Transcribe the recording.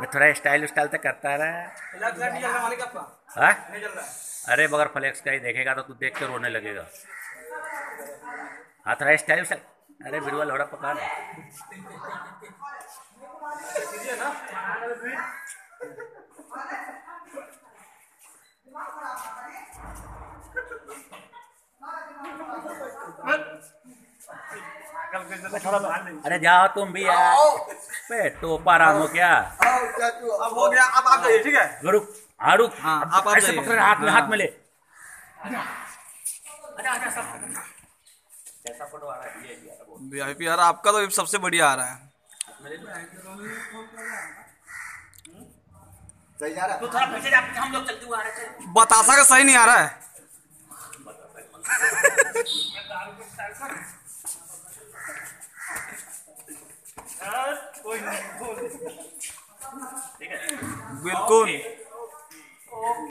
मैं थोड़ा style style तो करता रहा। हाँ? रहा अरे, मगर फ्लेक्स का ही देखेगा तो तू देख के रोने लगेगा। हाँ थोड़ा स्टाइल से अरे बिरवा लोड़ा पका ना अरे जाओ तुम भी यार। बे टोपा हो क्या? अब हो गया अब आप जाइए ठीक है? रुक हाँ रुक हाँ, आप- आप ऐसे जाइए। पकड़ हाथ में। हाथ में ले। है वीआईपी यार आपका तो सबसे बढ़िया आ रहा है। सही जा रहा तू थोड़ा पीछे जा हम लोग चलते हुए आ रहे थे। बतासा का सही नहीं आ रहा है। Vergogna. Vergogna.